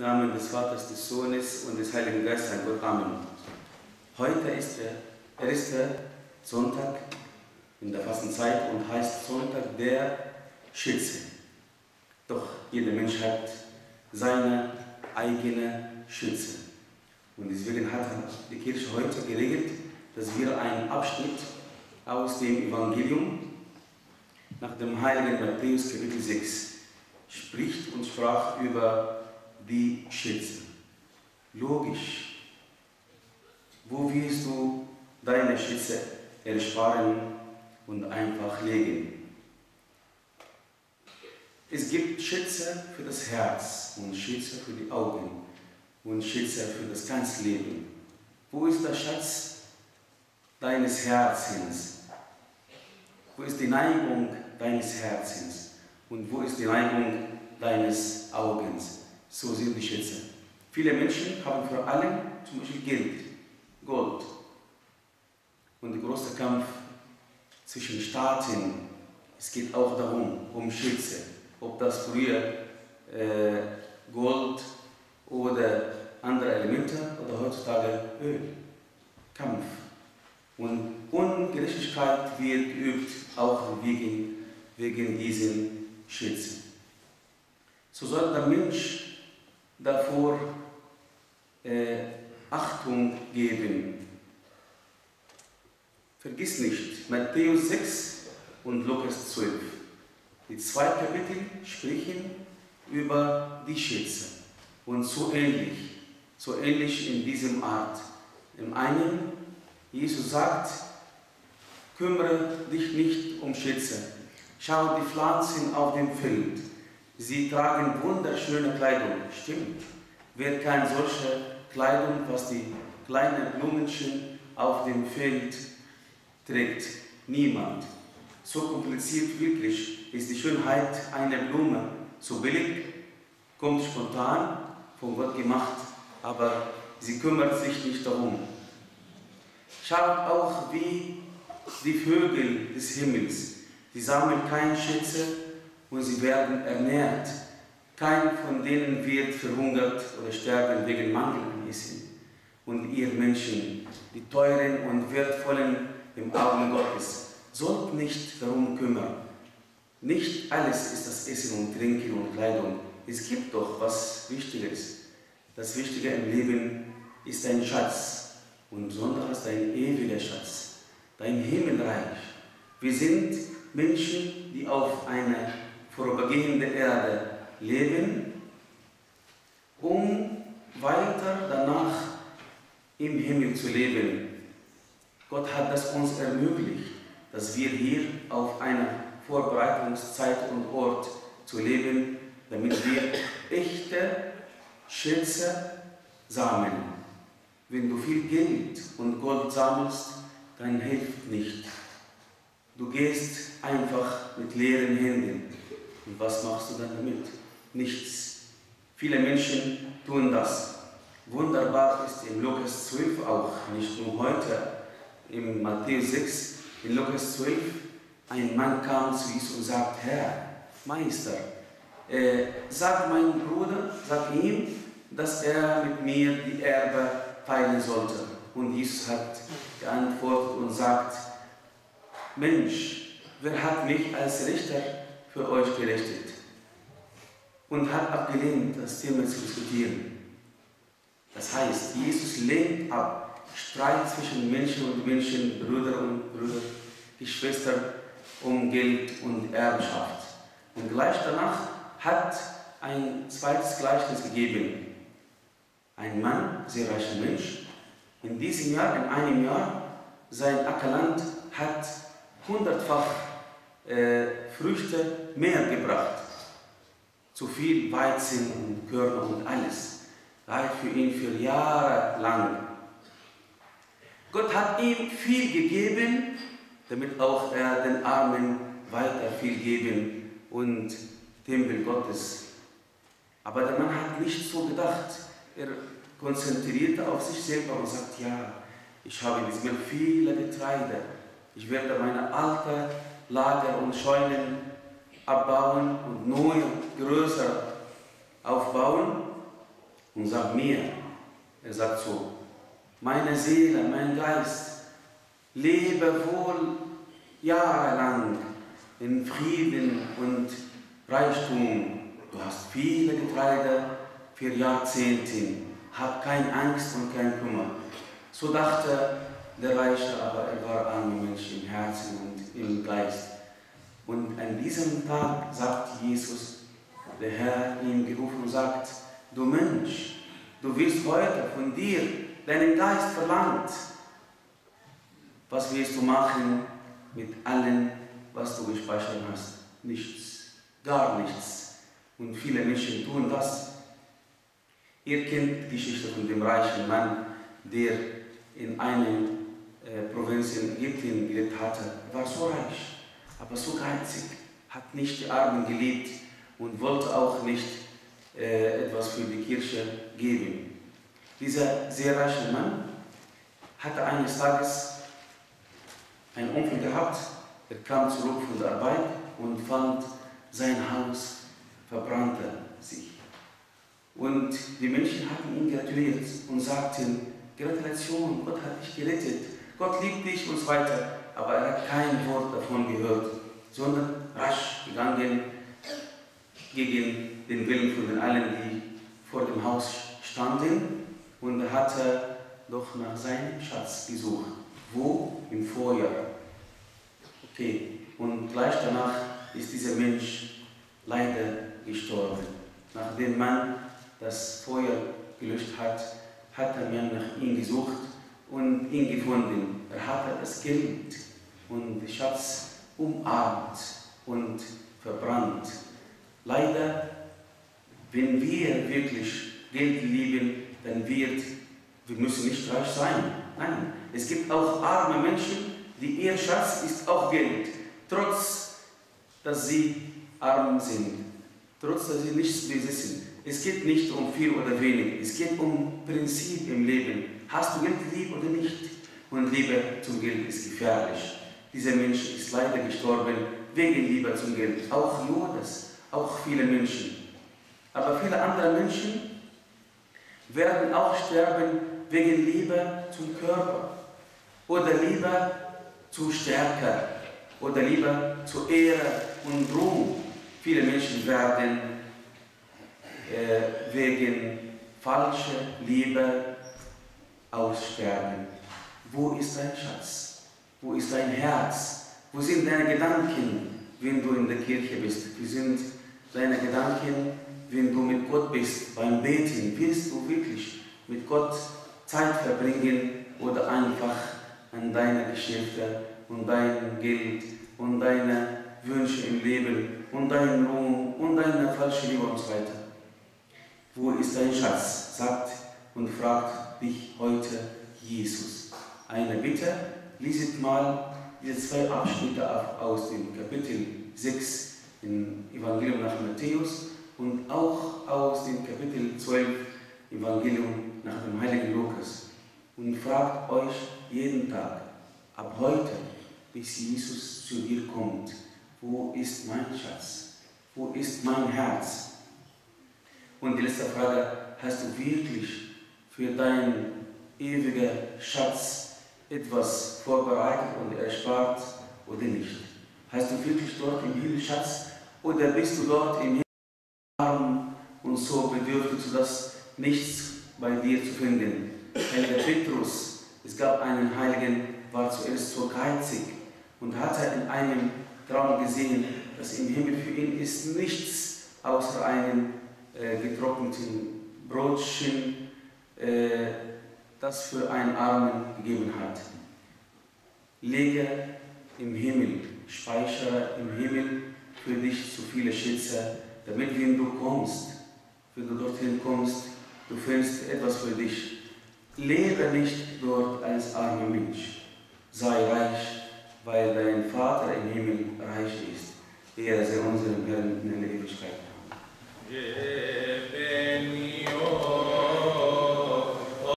Namen des Vaters, des Sohnes und des Heiligen Geistes, Gott. Amen. Heute ist der erste Sonntag in der Fastenzeit und heißt Sonntag der Schütze. Doch jeder Mensch hat seine eigene Schütze. Und deswegen hat die Kirche heute geregelt, dass wir einen Abschnitt aus dem Evangelium nach dem heiligen Matthäus Kapitel 6 spricht und sprach über die Schütze. Logisch. Wo wirst du deine Schütze ersparen und einfach legen? Es gibt Schütze für das Herz und Schütze für die Augen und Schütze für das ganze Leben. Wo ist der Schatz deines Herzens? Wo ist die Neigung deines Herzens? Und wo ist die Neigung deines Augens? So sind die Schätze. Viele Menschen haben vor allem zum Beispiel Geld, Gold. Und der große Kampf zwischen Staaten, es geht auch darum, um Schätze. Ob das früher äh, Gold oder andere Elemente oder heutzutage Öl. Kampf. Und Ungerechtigkeit wird geübt, auch wegen, wegen diesen Schätzen. So soll der Mensch davor äh, Achtung geben. Vergiss nicht, Matthäus 6 und Lukas 12. Die zwei Kapitel sprechen über die Schätze. Und so ähnlich, so ähnlich in diesem Art. Im einen, Jesus sagt, kümmere dich nicht um Schätze. Schau die Pflanzen auf dem Feld. Sie tragen wunderschöne Kleidung. Stimmt. Wer kann solche Kleidung, was die kleinen Blumenchen auf dem Feld trägt? Niemand. So kompliziert wirklich ist die Schönheit einer Blume. So billig, kommt spontan, von Gott gemacht, aber sie kümmert sich nicht darum. Schaut auch, wie die Vögel des Himmels, die sammeln keine Schätze und sie werden ernährt. Kein von denen wird verhungert oder sterben wegen Mangel an Essen. Und ihr Menschen, die teuren und wertvollen im Augen Gottes, sollt nicht darum kümmern. Nicht alles ist das Essen und Trinken und Kleidung. Es gibt doch was Wichtiges. Das Wichtige im Leben ist dein Schatz und besonders dein ewiger Schatz, dein Himmelreich. Wir sind Menschen, die auf einer vorübergehenden Erde leben, um weiter danach im Himmel zu leben. Gott hat das uns ermöglicht, dass wir hier auf einer Vorbereitungszeit und Ort zu leben, damit wir echte Schätze sammeln. Wenn du viel Geld und Gold sammelst, dann hilft nicht. Du gehst einfach mit leeren Händen. Und was machst du dann damit? Nichts. Viele Menschen tun das. Wunderbar ist in Lukas 12 auch, nicht nur heute, in Matthäus 6, in Lukas 12, ein Mann kam zu Jesus und sagt, Herr, Meister, äh, sag meinem Bruder, sag ihm, dass er mit mir die Erbe teilen sollte. Und Jesus hat geantwortet und sagt, Mensch, wer hat mich als Richter für euch gerichtet? Und hat abgelehnt, das Thema zu diskutieren. Das heißt, Jesus lehnt ab Streit zwischen Menschen und Menschen, Brüder und Brüder, Geschwister um Geld und Erbschaft. Und gleich danach hat ein zweites Gleichnis gegeben. Ein Mann, sehr reicher Mensch, in diesem Jahr, in einem Jahr, sein Ackerland hat hundertfach äh, Früchte mehr gebracht. Zu viel Weizen und Körner und alles. Reicht für ihn für Jahre lang. Gott hat ihm viel gegeben, damit auch er den Armen weiter viel geben und Tempel Gottes. Aber der Mann hat nicht so gedacht. Er konzentrierte auf sich selber und sagt, ja, ich habe in diesem viele Getreide. Ich werde meine alte Lager und Scheunen abbauen und neue, größer aufbauen. und sagt mir, er sagt so, meine Seele, mein Geist, lebe wohl jahrelang in Frieden und Reichtum. Du hast viele Getreide für Jahrzehnte. Hab keine Angst und kein Kummer. So dachte der Reiche, aber er war armer Mensch im Herzen und im Geist. Und an diesem Tag sagt Jesus, der Herr ihm gerufen und sagt, du Mensch, du wirst heute von dir deinen Geist verlangt. Was wirst du machen mit allem, was du gespeichert hast? Nichts, gar nichts. Und viele Menschen tun das. Ihr kennt die Geschichte von dem reichen Mann, der in einer äh, Provinz in Ägypten gelebt hatte. War so reich, aber so geizig, hat nicht die Armen geliebt und wollte auch nicht äh, etwas für die Kirche geben. Dieser sehr reiche Mann hatte eines Tages einen Unfall gehabt. Er kam zurück von der Arbeit und fand sein Haus verbrannte sich. Und die Menschen hatten ihn gratuliert und sagten, Gratulation, Gott hat dich gerettet, Gott liebt dich und so weiter. Aber er hat kein Wort davon gehört, sondern rasch gegangen gegen den Willen von den allen, die vor dem Haus standen und er hatte doch nach seinem Schatz gesucht. Wo? Im Vorjahr. Okay, und gleich danach ist dieser Mensch leider gestorben. Nachdem man das Feuer gelöscht hat, hat er mir nach ihm gesucht und ihn gefunden. Er hatte das Geld und den Schatz umarmt und verbrannt. Leider, wenn wir wirklich Geld lieben, dann wird, wir müssen nicht reich sein. Nein, es gibt auch arme Menschen, die ihr Schatz ist auch Geld, trotz dass sie arm sind, trotz dass sie nichts besitzen. Es geht nicht um viel oder wenig, es geht um Prinzip im Leben. Hast du Geld lieb oder nicht? Und Liebe zum Geld ist gefährlich. Dieser Mensch ist leider gestorben wegen Liebe zum Geld. Auch Judas, auch viele Menschen. Aber viele andere Menschen werden auch sterben wegen Liebe zum Körper oder Liebe zu Stärke oder Liebe zu Ehre und Ruhm. Viele Menschen werden äh, wegen falscher Liebe aussterben. Wo ist dein Schatz? Wo ist dein Herz? Wo sind deine Gedanken, wenn du in der Kirche bist? Wie sind deine Gedanken, wenn du mit Gott bist, beim Beten? Willst du wirklich mit Gott Zeit verbringen oder einfach an deine Geschäfte und dein Geld und deine Wünsche im Leben und deinen Ruhm und deine falsche Liebe und so weiter? Wo ist dein Schatz? Sagt und fragt dich heute Jesus. Eine Bitte, liest mal diese zwei Abschnitte aus dem Kapitel 6 im Evangelium nach Matthäus und auch aus dem Kapitel 12 Evangelium nach dem heiligen Lukas und fragt euch jeden Tag, ab heute, bis Jesus zu dir kommt, wo ist mein Schatz? Wo ist mein Herz? Und die letzte Frage, hast du wirklich für deinen ewigen Schatz etwas vorbereitet und erspart oder nicht? Hast du wirklich dort im Himmel Schatz oder bist du dort im Himmel und so bedürftig, sodass nichts bei dir zu finden? Heiliger Petrus, es gab einen Heiligen, war zuerst so geizig und hatte in einem Traum gesehen, dass im Himmel für ihn ist nichts außer einem äh, getrockneten Brotchen, äh, das für einen Armen gegeben hat. Lege im Himmel, speichere im Himmel für dich zu viele Schätze, damit wenn du kommst, wenn du dorthin kommst, du findest etwas für dich. Lebe nicht dort als armer Mensch. Sei reich, weil dein Vater im Himmel reich ist. Er sei unseren Herrn in der Ewigkeit. Amen.